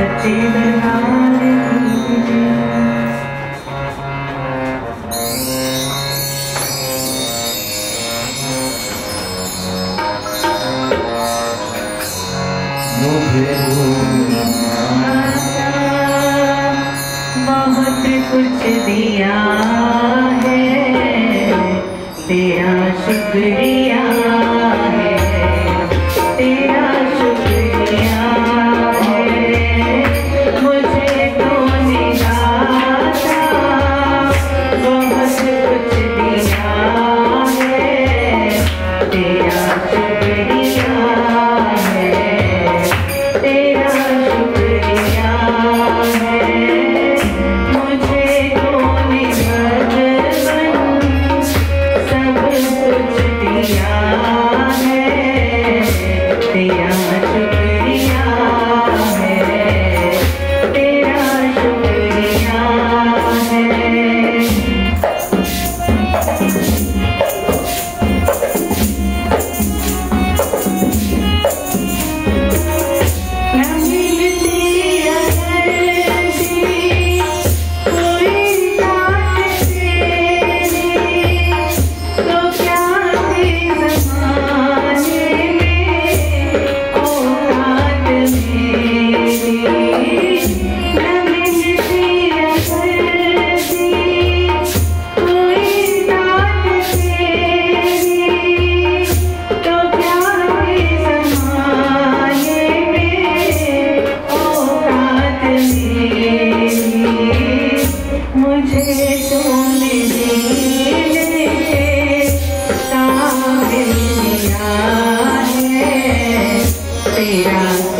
सच्ची बहुत कुछ दिया है तेरा शुक्रिया Baby.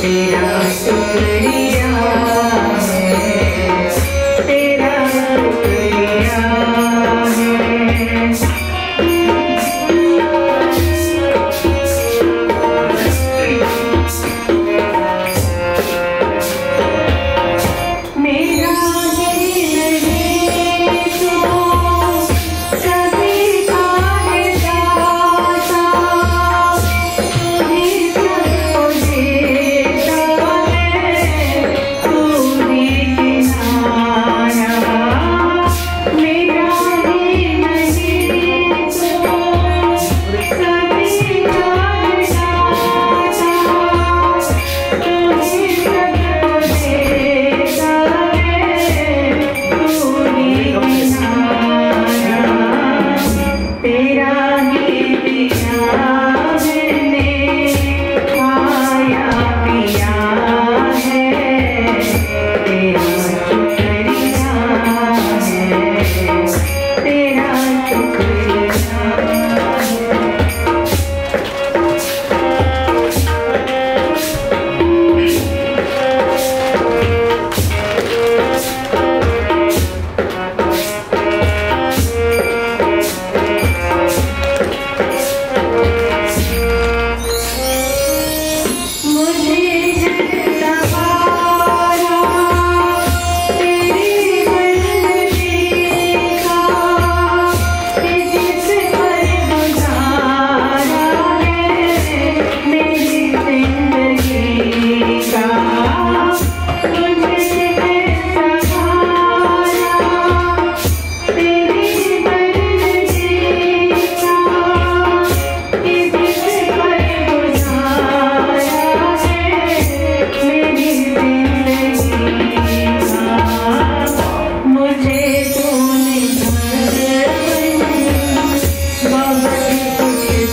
Okay, I'm sorry.